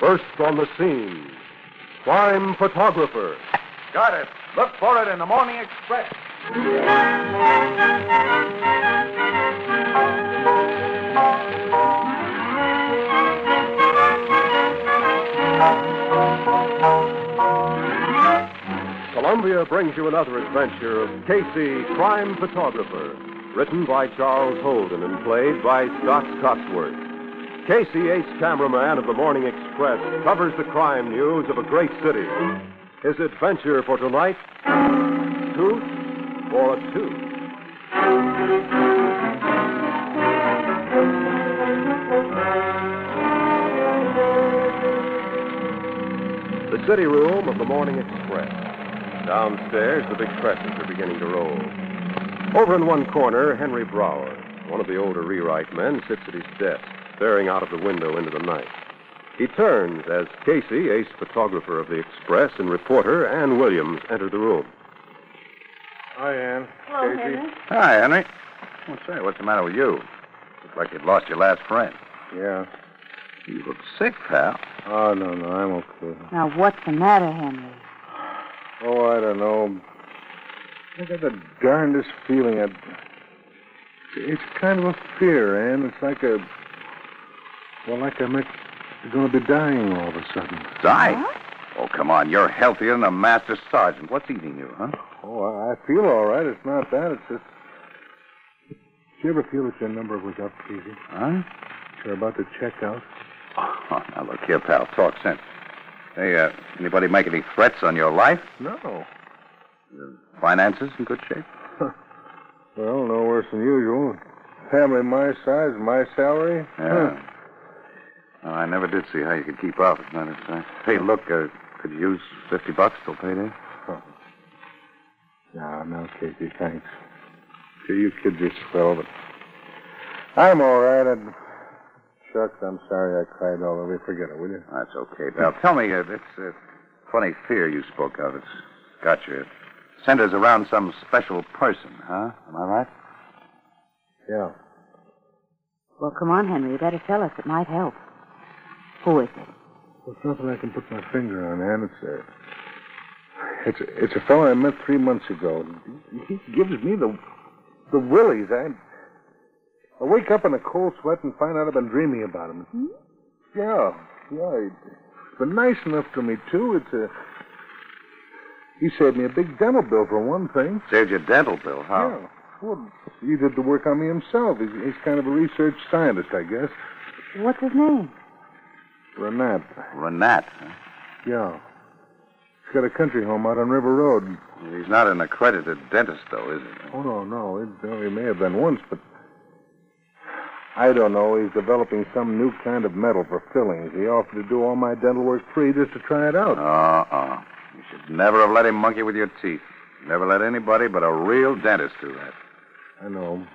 First on the scene, crime photographer. Got it. Look for it in the Morning Express. Columbia brings you another adventure of Casey, crime photographer, written by Charles Holden and played by Staats Cotsworth. Ace cameraman of the Morning Express, covers the crime news of a great city. His adventure for tonight Tooth for a Tooth. The city room of the Morning Express. Downstairs, the big presses are beginning to roll. Over in one corner, Henry Brower, one of the older rewrite men, sits at his desk, staring out of the window into the night. He turns as Casey, ace photographer of the Express, and reporter Ann Williams enter the room. Hi, Ann. Hello, Casey. Henry. Hi, Henry. Well, say, what's the matter with you? Looks like you'd lost your last friend. Yeah. You look sick, pal. Oh, no, no, I'm okay. Now, what's the matter, Henry? Oh, I don't know. I got the darndest feeling. I... It's kind of a fear, Ann. It's like a. Well, like I'm going to be dying all of a sudden. Die? What? Oh, come on. You're healthier than a master sergeant. What's eating you, huh? Oh, I, I feel all right. It's not that. It's just. Do you ever feel that your number was up, Casey? Huh? You're about to check out? Oh, now look here, pal. Talk sense. Hey, uh, anybody make any threats on your life? No. Finances in good shape? Well, no worse than usual. Family my size, my salary. Yeah. Well, I never did see how you could keep up, as a matter of fact. Hey, look, uh, could you use 50 bucks till payday? No, no, Casey, thanks. Sure, you kids are swell, but I'm all right. And shucks, I'm sorry I cried all over you. Forget it, will you? That's okay, pal. Tell me, uh, this uh, funny fear you spoke of, it's got you. It centers around some special person, huh? Am I right? Yeah. Well, come on, Henry. You better tell us. It might help. Who is it? Well, it's nothing I can put my finger on, Ann. It's a, it's a, it's a fellow I met three months ago. He he gives me the, the willies. I, I wake up in a cold sweat and find out I've been dreaming about him. Hmm? Yeah, yeah. He's been nice enough to me too. It's a. He saved me a big dental bill for one thing. Saved your dental bill, how? Yeah. Well, he did the work on me himself. He's, he's kind of a research scientist, I guess. What's his name? Rennat. Rennat. huh? Yeah. He's got a country home out on River Road. He's not an accredited dentist, though, is he? Oh, no, no. It, well, he may have been once, but. I don't know. He's developing some new kind of metal for fillings. He offered to do all my dental work free just to try it out. Uh-uh. You should never have let him monkey with your teeth. Never let anybody but a real dentist do that. I know.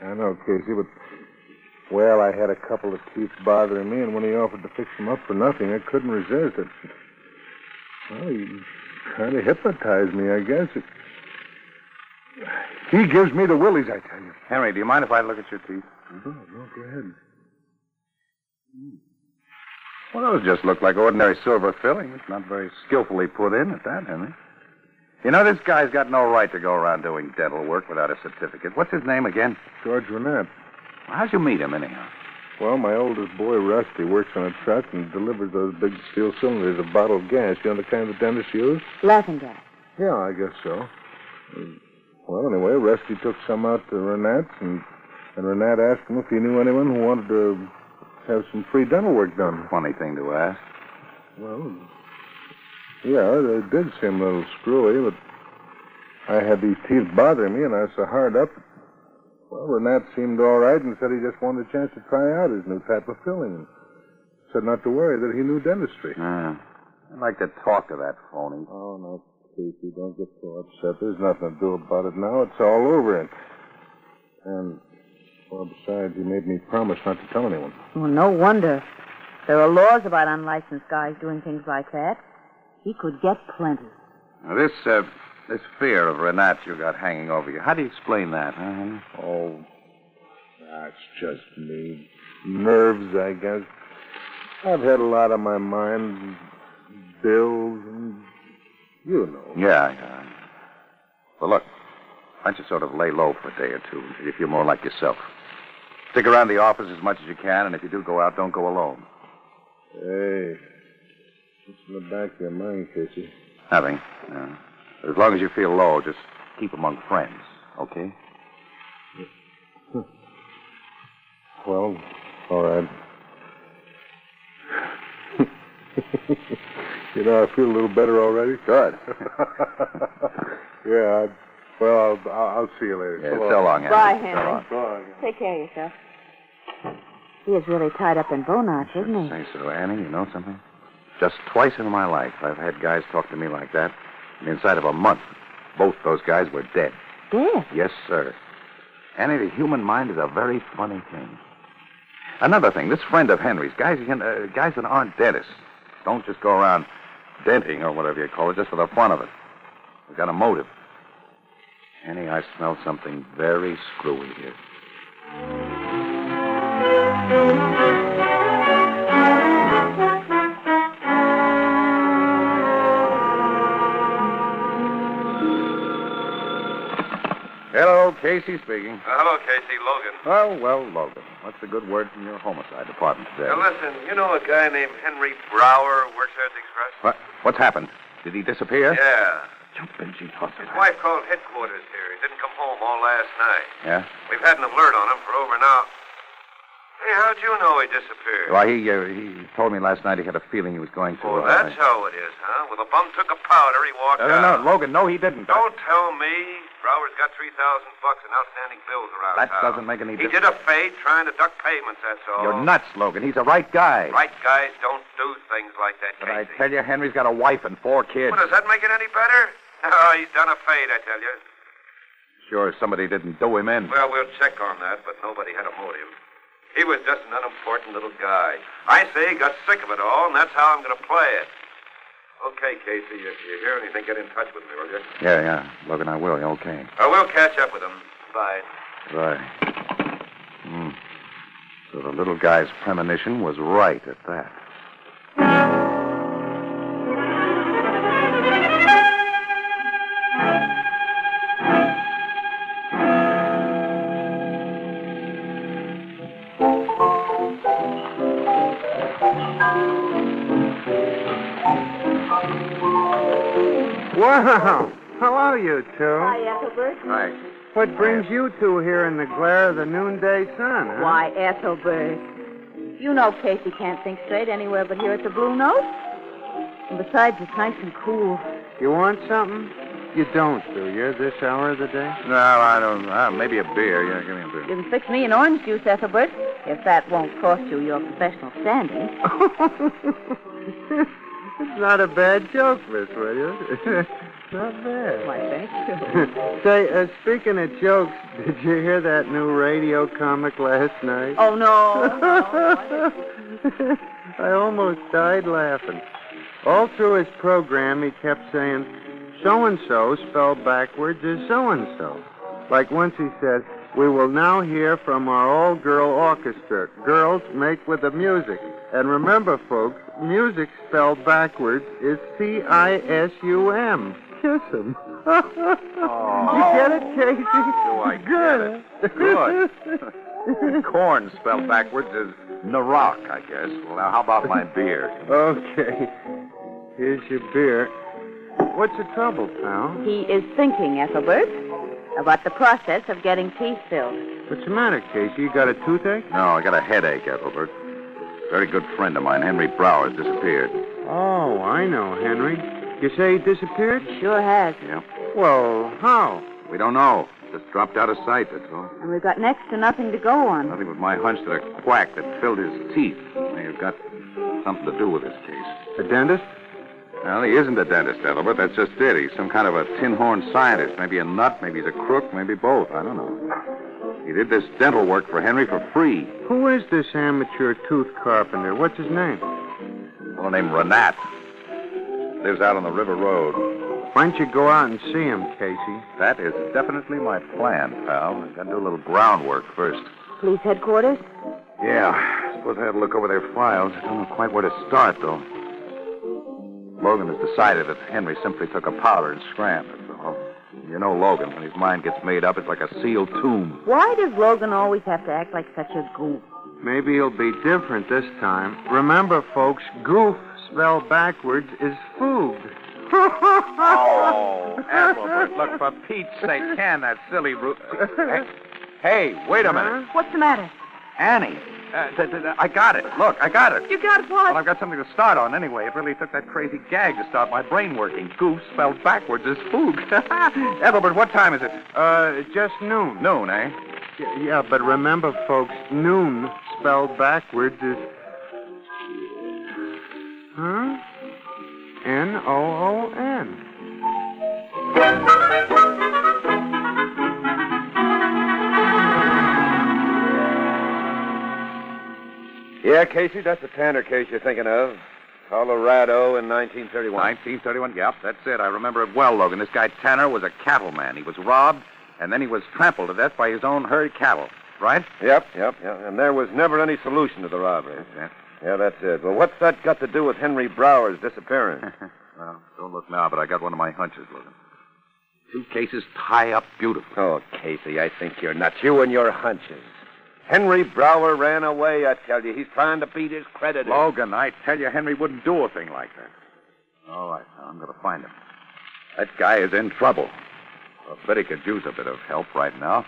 I know, Casey, but. Well, I had a couple of teeth bothering me, and when he offered to fix them up for nothing, I couldn't resist it. Well, he kind of hypnotized me, I guess. It... He gives me the willies, I tell you. Henry, do you mind if I look at your teeth? Mm-hmm. No, no, go ahead. Well, those just look like ordinary silver fillings. Not very skillfully put in at that, Henry. You know, this guy's got no right to go around doing dental work without a certificate. What's his name again? George Rennat. How'd you meet him, anyhow? Well, my oldest boy, Rusty, works on a truck and delivers those big steel cylinders of bottled gas. You know the kind the dentists use? Laughing gas. Yeah, I guess so. Well, anyway, Rusty took some out to Rennat's, and, and Rennat asked him if he knew anyone who wanted to have some free dental work done. Funny thing to ask. Well, yeah, it did seem a little screwy, but I had these teeth bothering me, and I was so hard up. Well, Rennat seemed all right and said he just wanted a chance to try out his new type of filling. And said not to worry, that he knew dentistry. Yeah. I'd like to talk to that phony. Oh, no, Casey, don't get so upset. There's nothing to do about it now. It's all over. And, and well, besides, he made me promise not to tell anyone. Well, no wonder. There are laws about unlicensed guys doing things like that. He could get plenty. Now, this, uh, this fear of Rennat you got hanging over you, how do you explain that, huh, Henry? Oh, that's just me. Nerves, I guess. I've had a lot on my mind. Bills and you know. Yeah, yeah. Well, look, why don't you sort of lay low for a day or two until you feel more like yourself? Stick around the office as much as you can, and if you do go out, don't go alone. Hey, it's in the back of your mind, Casey. Having. Yeah. As long as you feel low, just keep among friends, okay? Well, all right. you know, I feel a little better already. Good. yeah. I, well, I'll, I'll, I'll see you later. Yeah, so long, Henry. Bye, So Henry. long. So long. Take care of yourself. He is really tied up in bow knots, isn't he? Say so, Annie. You know something? Just twice in my life, I've had guys talk to me like that, and inside of a month, both those guys were dead. Dead. Yes, sir. Annie, the human mind is a very funny thing. Another thing, this friend of Henry's, guys, can- uh, guys that aren't dentists, don't just go around denting or whatever you call it, just for the fun of it. They've got a motive. Annie, I smell something very screwy here. Hello, Casey speaking. Uh, hello, Casey. Logan. Oh, well, Logan. What's the good word from your homicide department today? Now, listen, you know a guy named Henry Brower who works here at the Express? What? What's happened? Did he disappear? Yeah. Jumping. His wife called headquarters here. He didn't come home all last night. Yeah? We've had an alert on him for over an hour. Hey, how'd you know he disappeared? Well, he, uh, he told me last night he had a feeling he was going to. Oh, uh, that's how it is, huh? Well, the bum took a powder. He walked No, no, no. Logan, no, he didn't. Don't tell me. Brower's got 3000 bucks in outstanding bills around That town. doesn't make any He difference. did a fade trying to duck payments, that's all. You're nuts, Logan. He's a right guy. Right guys don't do things like that, But I tell you, Henry's got a wife and four kids. Well, does that make it any better? Oh, he's done a fade, I tell you. Sure, somebody didn't do him in. Well, we'll check on that, but nobody had a motive. He was just an unimportant little guy. I say he got sick of it all, and that's how I'm going to play it. Okay, Casey, if you hear anything, get in touch with me, will you? Yeah, yeah. Logan, I will. Okay. I will catch up with him. Bye. Bye. Hmm. So the little guy's premonition was right at that. Wow. Hello, you two. Hi, Ethelbert. Right. What brings you two here in the glare of the noonday sun? Huh? Why, Ethelbert. You know Casey can't think straight anywhere but here at the Blue Note. And besides, it's nice and cool. You want something? You don't, do you, this hour of the day? No, I don't. Uh, maybe a beer. Yeah, give me a beer. You can fix me an orange juice, Ethelbert, if that won't cost you your professional standing. it's not a bad joke, Miss Williams. not bad. Why, thank you. Say, uh, speaking of jokes, did you hear that new radio comic last night? Oh, no. I almost died laughing. All through his program, he kept saying, so and so spelled backwards is so and so. Like once he said, We will now hear from our all girl orchestra. Girls, make with the music. And remember, folks, music spelled backwards is C I S U M. Kiss him. You get it, Casey? Do I get Good. Good. Corn spelled backwards is Narok, I guess. Well, now, how about my beer? Okay. Here's your beer. What's the trouble, pal? He is thinking, Ethelbert, about the process of getting teeth filled. What's the matter, Casey? You got a toothache? No, I got a headache, Ethelbert. Very good friend of mine, Henry Brower, has disappeared. Oh, I know, Henry. You say he disappeared? Sure has. Yeah. Well, how? We don't know. Just dropped out of sight, that's all. And we've got next to nothing to go on. Nothing but my hunch that a quack that filled his teeth may have got something to do with this case. A dentist? Well, he isn't a dentist, Ethelbert. That's just it. He's some kind of a tin horn scientist. Maybe a nut, maybe he's a crook, maybe both. I don't know. He did this dental work for Henry for free. Who is this amateur tooth carpenter? What's his name? A fellow named Rennat. Lives out on the River Road. Why don't you go out and see him, Casey? That is definitely my plan, pal. I've got to do a little groundwork first. Police headquarters? Yeah. suppose I had to look over their files. I don't know quite where to start, though. Logan has decided that Henry simply took a powder and scrammed it. So, you know Logan. When his mind gets made up, it's like a sealed tomb. Why does Logan always have to act like such a goof? Maybe he'll be different this time. Remember, folks, goof spelled backwards is food. Oh, Ethelbert, look, for Pete's sake, can that silly root. Hey, hey, wait a minute. What's the matter? Annie. Uh, th- th- th- I got it. Look, I got it. You got what? Well. I've got something to start on anyway. It really took that crazy gag to start my brain working. Goose spelled backwards is foog. Ethelbert, what time is it? Uh, just noon. Noon, eh? Y- Yeah, but remember, folks, noon spelled backwards is. Huh? N O O N. Yeah, Casey, that's the Tanner case you're thinking of. Colorado in 1931. 1931. Yep, that's it. I remember it well, Logan. This guy Tanner was a cattleman. He was robbed, and then he was trampled to death by his own herd cattle. Right? Yep, yep, yep. And there was never any solution to the robbery. That's Yeah, that's it. Well, what's that got to do with Henry Brower's disappearance? well, don't look now, but I got one of my hunches, Logan. Two cases tie up beautifully. oh, Casey, I think you're nuts. You and your hunches. Henry Brower ran away, I tell you. He's trying to beat his creditors. Logan, I tell you, Henry wouldn't do a thing like that. All right, now I'm going to find him. That guy is in trouble. I bet he could use a bit of help right now.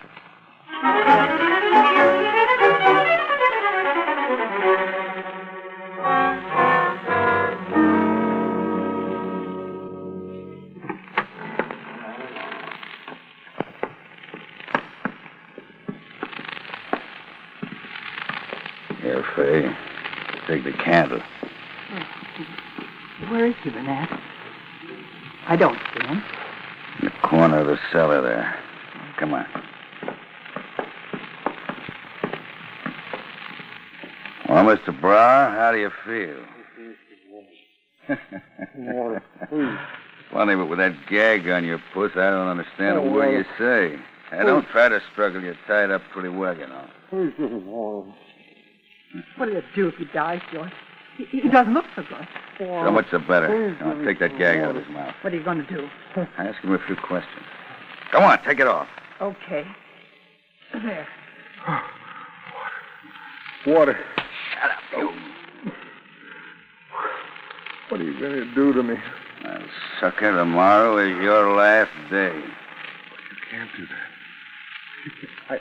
Well, Mr. Brower, how do you feel? Funny, but with that gag on your puss, I don't understand a oh, word you say. Hey, don't try to struggle. You're tied up pretty well, you know. What'll you do if he dies, George? He, he doesn't look so good. So much the better. Oh. Now, take that gag out of his mouth. What are you going to do? I Ask him a few questions. Come on, take it off. Okay. There. Water. Water. Shut up, you. Oh. What are you going to do to me? Well, sucker, tomorrow is your last day. You can't do that.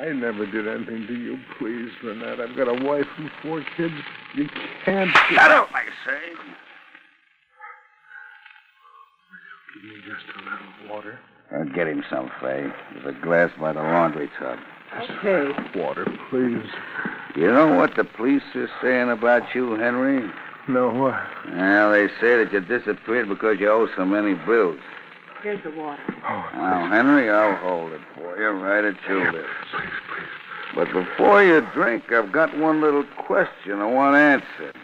I I never did anything to you. Please, Rennat. I've got a wife and four kids. You can't. do- Shut up, I say. Give me just a little water. I'll get him some, Fay. There's a glass by the laundry tub. Okay. Water, please. You know what the police are saying about you, Henry? No, what? Well, they say that you disappeared because you owe so many bills. Here's the water. Oh, Now, Henry, I'll hold it for you right at your lips. please, please. But before you drink, I've got one little question I want answered.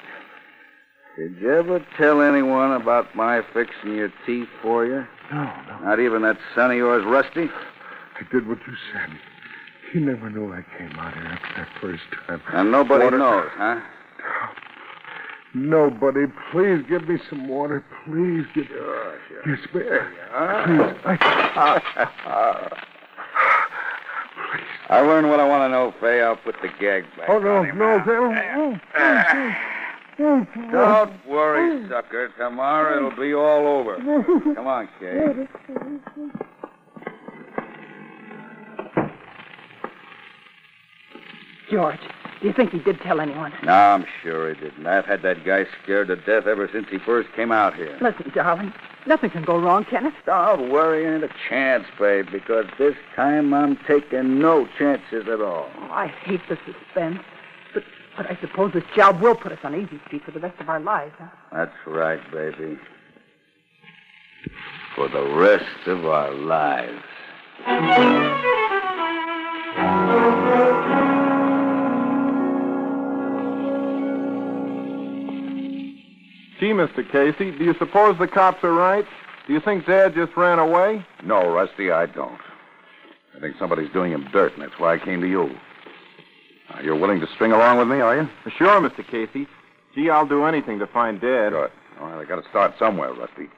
Did you ever tell anyone about my fixing your teeth for you? No, no. Not even that son of yours, Rusty? I did what you said. He never knew I came out here after that first time. And nobody Water. knows, huh? Nobody, please give me some water. Please give me. Sure, sure. Yes, but, please. I, I learned what I want to know, Fay. I'll put the gag back. oh no, on him. no, no. Don't worry, sucker. Tomorrow it'll be all over. Come on, Kay. George, do you think he did tell anyone? No, I'm sure he didn't. I've had that guy scared to death ever since he first came out here. Listen, darling, nothing can go wrong, can it? Don't worry, ain't a chance, babe, because this time I'm taking no chances at all. Oh, I hate the suspense. But, but I suppose this job will put us on easy street for the rest of our lives, huh? That's right, baby. For the rest of our lives. Mr. Casey, do you suppose the cops are right? Do you think Dad just ran away? No, Rusty, I don't. I think somebody's doing him dirt, and that's why I came to you. Uh, You're willing to string along with me, are you? Sure, Mr. Casey. Gee, I'll do anything to find Dad. Good. Well, I got to start somewhere, Rusty.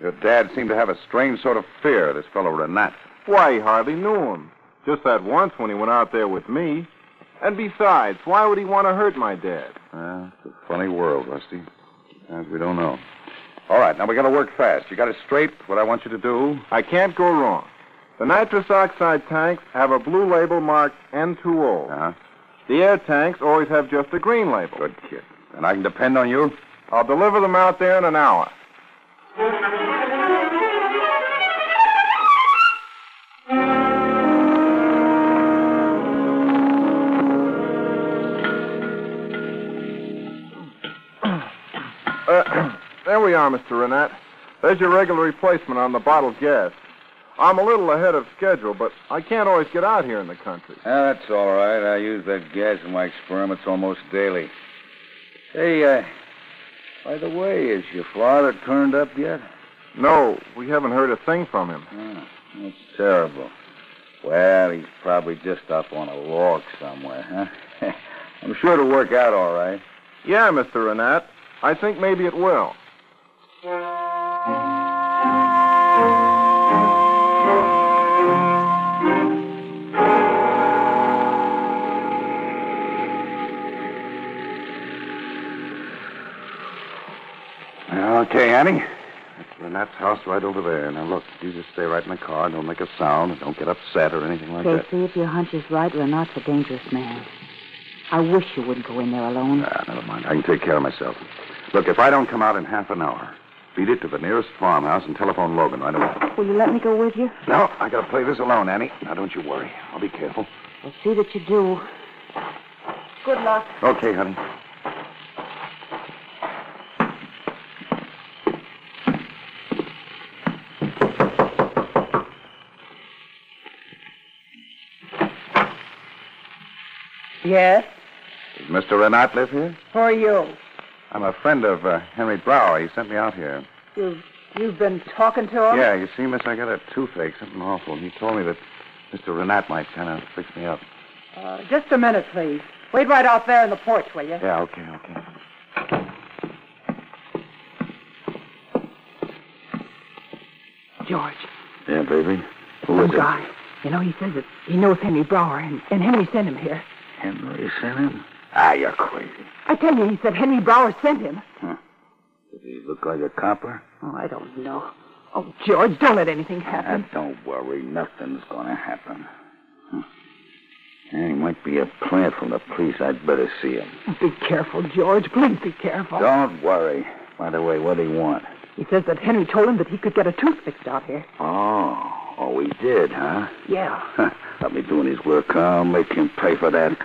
Your dad seemed to have a strange sort of fear of this fellow Rennat. Why, he hardly knew him. Just that once when he went out there with me. And besides, why would he want to hurt my dad? Well, it's a funny world, Rusty. Sometimes we don't know. All right, now we got to work fast. You got it straight what I want you to do? I can't go wrong. The nitrous oxide tanks have a blue label marked N2O. Uh-huh. The air tanks always have just a green label. Good kid. And I can depend on you? I'll deliver them out there in an hour. Are, Mr. Rennat. There's your regular replacement on the bottled gas. I'm a little ahead of schedule, but I can't always get out here in the country. Ah, that's all right. I use that gas in my experiments almost daily. Hey, uh, by the way, is your father turned up yet? No, we haven't heard a thing from him. Oh, that's terrible. Well, he's probably just up on a log somewhere, huh? I'm sure it'll work out all right. Yeah, Mr. Rennat. I think maybe it will. Okay, Annie. That's Rennat's house right over there. Now, look, you just stay right in the car. Don't make a sound. and Don't get upset or anything like that. Casey, if your hunch is right, Rennat's a dangerous man. I wish you wouldn't go in there alone. Ah, never mind. I can take care of myself. Look, if I don't come out in half an hour, beat it to the nearest farmhouse and telephone Logan right away. Will you let me go with you? No, I gotta play this alone, Annie. Now, don't you worry. I'll be careful. We'll see that you do. Good luck. Okay, honey. Yes? Does Mr. Rennat live here? Who are you? I'm a friend of uh, Henry Brower. He sent me out here. You've, you've been talking to him? Yeah, you see, miss, I got a toothache, something awful. And he told me that Mr. Rennat might kind of fix me up. Uh, just a minute, please. Wait right out there in the porch, will you? Yeah, okay, okay. George, Yeah, baby. Who some is it? guy. You know, he says that he knows Henry Brower, and, and Henry sent him here. Henry sent him? Ah, you're crazy. I tell you, he said Henry Brower sent him. Huh. Does he look like a copper? Oh, I don't know. Oh, George, don't let anything Ah, happen. don't worry. Nothing's going to happen. Yeah, he might be a plant from the police. I'd better see him. Be careful, George. Please be careful. Don't worry. By the way, what do you want? He says that Henry told him that he could get a tooth fixed out here. Oh, oh, he did, huh? Yeah. Let me doing his work. I'll make him pay for that.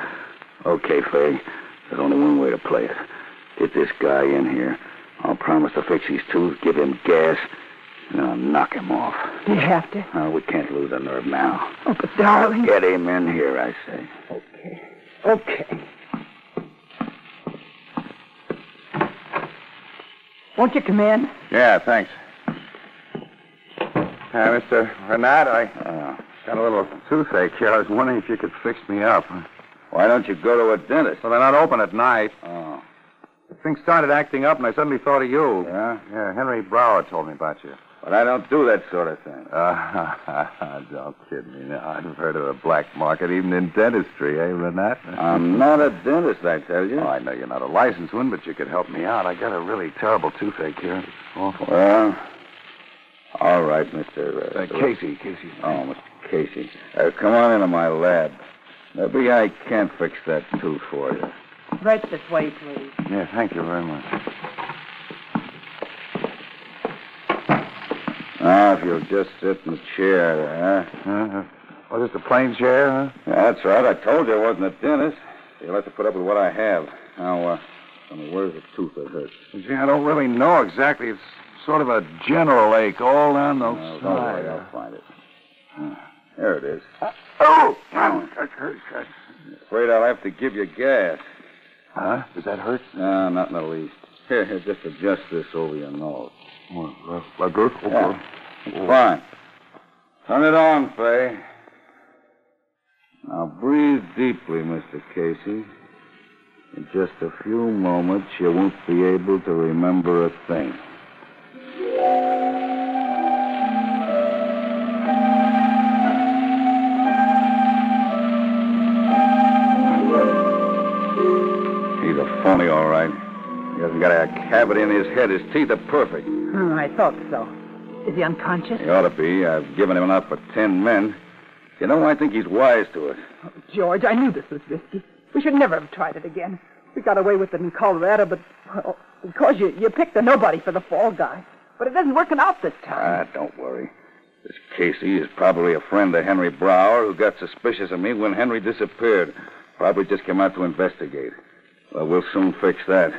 Okay, Fay. There's only one way to play it. Get this guy in here. I'll promise to fix his tooth, give him gas, and I'll knock him off. Do you have to? Oh, we can't lose a nerve now. Oh, but darling. Get him in here, I say. Okay. Okay. Won't you come in? Yeah, thanks. Uh, Mr. Rennat, I uh, got a little toothache here. I was wondering if you could fix me up. Why don't you go to a dentist? Well, they're not open at night. Oh, The thing started acting up, and I suddenly thought of you. yeah? Yeah, Henry Brower told me about you. But I don't do that sort of thing. Uh, don't kid me now. I've heard of a black market even in dentistry, eh, Rennat? I'm not a dentist, I tell you. Oh, I know you're not a licensed one, but you could help me out. I got a really terrible toothache here. It's awful. Well, all right, Mr. Uh, Uh, Casey, Casey. Oh, Mr. Casey. Uh, come on into my lab. Maybe I can't fix that tooth for you. Right this way, please. Yeah, thank you very much. Now, if you'll just sit in the chair there, huh? Uh, oh, just a plain chair, huh? Yeah, that's right. I told you I wasn't a dentist. You'll have to put up with what I have. Now, uh, tell me, where's the tooth that hurts? Gee, I don't really know exactly. It's sort of a general ache all down the No, don't worry. I'll find it. Uh, There it is. Uh, oh, that hurts. I'm Afraid I'll have to give you gas. Huh? Does that hurt? No, not in the least. Here, here, just adjust this over your nose. Oh, like this? Okay. Yeah. It's fine. Turn it on, Fay. Now breathe deeply, Mr. Casey. In just a few moments, you won't be able to remember a thing. Phony, all right. He hasn't got a cavity in his head. His teeth are perfect. Hmm, I thought so. Is he unconscious? He ought to be. I've given him enough for ten men. You know, I think he's wise to it. George, I knew this was risky. We should never have tried it again. We got away with it in Colorado, but, well, because you, you picked a nobody for the fall guy. But it isn't working out this time. Ah, don't worry. This Casey is probably a friend of Henry Brower who got suspicious of me when Henry disappeared. Probably just came out to investigate. Well, we'll soon fix that.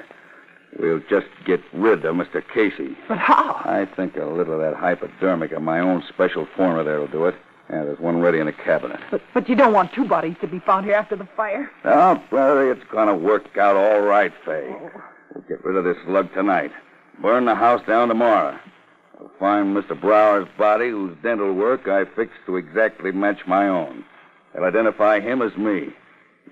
We'll just get rid of Mr. Casey. But how? I think a little of that hypodermic of my own special formula there will do it. Yeah, there's one ready in the cabinet. But, but you don't want two bodies to be found here after the fire. Oh, brother, it's going to work out all right, Fay. Oh. We'll get rid of this slug tonight. Burn the house down tomorrow. We'll find Mr. Brower's body, whose dental work I fixed to exactly match my own. They'll identify him as me.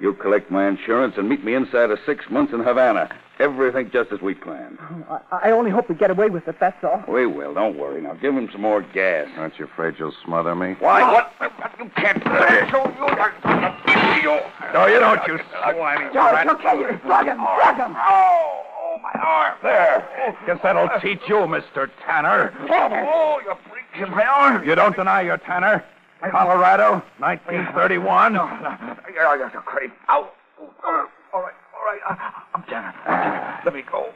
You collect my insurance and meet me inside of six months in Havana. Everything just as we planned. Oh, I, I only hope we get away with it, that's all. We will. Don't worry. Now give him some more gas. Aren't you afraid you'll smother me? Why? What? You can't. you No, you don't, you swine. George, okay, you drug him, drug him. Oh, oh, my arm. There. Guess that'll teach you, Mr. Tanner. Tanner. Oh, you freak in my arm. You don't deny you're Tanner? Colorado, 1931. No, no. You're crazy. Ow. All right, all right. I'm Tanner. Let me go.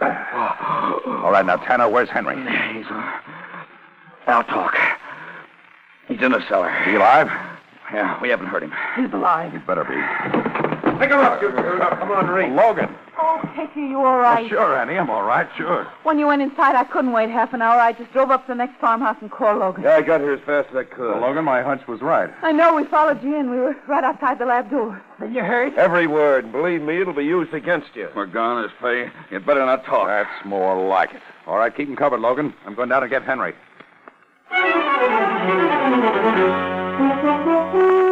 All right, now, Tanner, where's Henry? He's. Uh, I'll talk. He's in the cellar. Is he alive? Yeah, we haven't heard him. He's alive. He better be. Pick him up, you two. Now, come on, Reed. Logan. Oh, Casey, you all right? Oh, sure, Annie, I'm all right, sure. When you went inside, I couldn't wait half an hour. I just drove up to the next farmhouse and called Logan. Yeah, I got here as fast as I could. Well, Logan, my hunch was right. I know we followed you in. We were right outside the lab door. Then you heard? Every word. Believe me, it'll be used against you. We're gone, as Fay. You'd better not talk. That's more like it. All right, keep him covered, Logan. I'm going down to get Henry.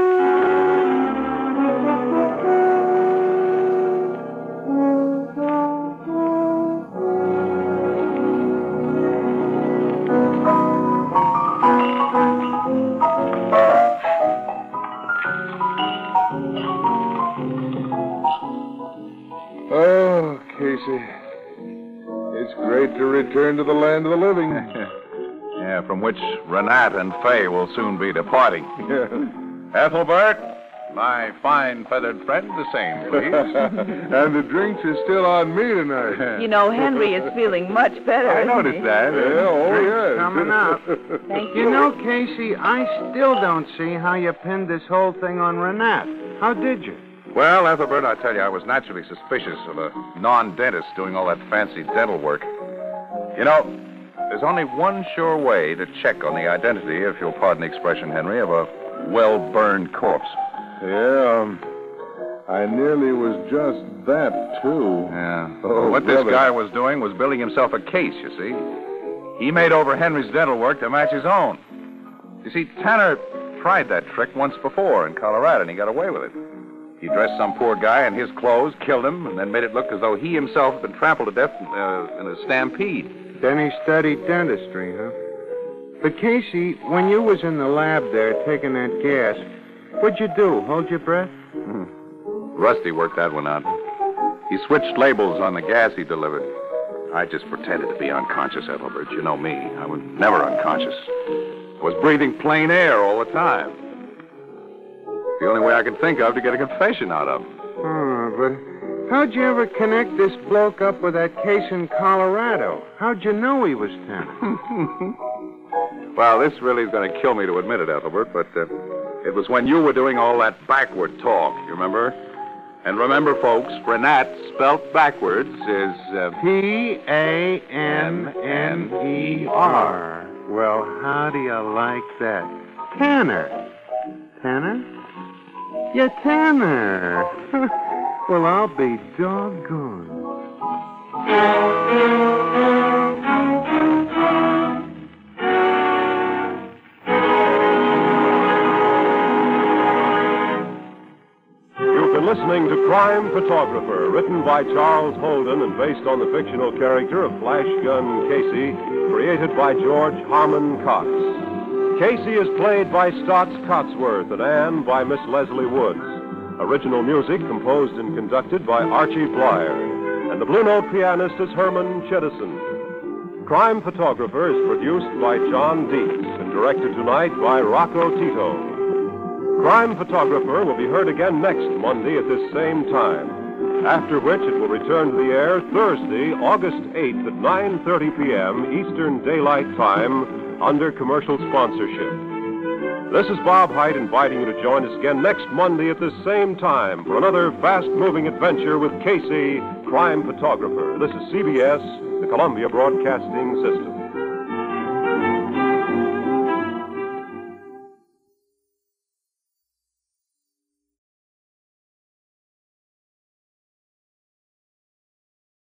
Casey. It's great to return to the land of the living. Yeah, from which Rennat and Fay will soon be departing. Ethelbert, my fine feathered friend, the same, please. and the drinks are still on me tonight. You know, Henry is feeling much better. I isn't noticed he? that. Yeah, oh, yes. Coming up. Thank You you. know, Casey, I still don't see how you pinned this whole thing on Rennat. How did you? Well, Ethelbert, I tell you, I was naturally suspicious of a non-dentist doing all that fancy dental work. You know, there's only one sure way to check on the identity, if you'll pardon the expression, Henry, of a well-burned corpse. Yeah, um, I nearly was just that, too. Yeah. Oh, what this guy was doing was building himself a case, you see. He made over Henry's dental work to match his own. You see, Tanner tried that trick once before in Colorado, and he got away with it. He dressed some poor guy in his clothes, killed him, and then made it look as though he himself had been trampled to death uh, in a stampede. Then he studied dentistry, huh? But Casey, when you was in the lab there taking that gas, what'd you do? Hold your breath? Rusty worked that one out. He switched labels on the gas he delivered. I just pretended to be unconscious, Ethelbert. You know me. I was never unconscious. I Was breathing plain air all the time. The only way I could think of to get a confession out of him. Oh, but how'd you ever connect this bloke up with that case in Colorado? How'd you know he was Tanner? Well, this really is going to kill me to admit it, Ethelbert, but uh, it was when you were doing all that backward talk, you remember? And remember, folks, Rennat, spelt backwards, is. Uh, P A N N E R. Well, how do you like that? Tanner. Tanner? Yeah, Tanner. well, I'll be doggone. You've been listening to Crime Photographer, written by Charles Holden and based on the fictional character of Flash Gun Casey, created by George Harmon Coxe. Casey is played by Staats Cotsworth and Anne by Miss Lesley Woods. Original music composed and conducted by Archie Bleyer. And the Blue Note pianist is Herman Chittison. Crime Photographer is produced by John Dietz and directed tonight by Rocco Tito. Crime Photographer will be heard again next Monday at this same time. After which it will return to the air Thursday, August 8th at 9:30 p.m. Eastern Daylight Time under commercial sponsorship. This is Bob Hyde inviting you to join us again next Monday at this same time for another fast-moving adventure with Casey, Crime Photographer. This is CBS, the Columbia Broadcasting System.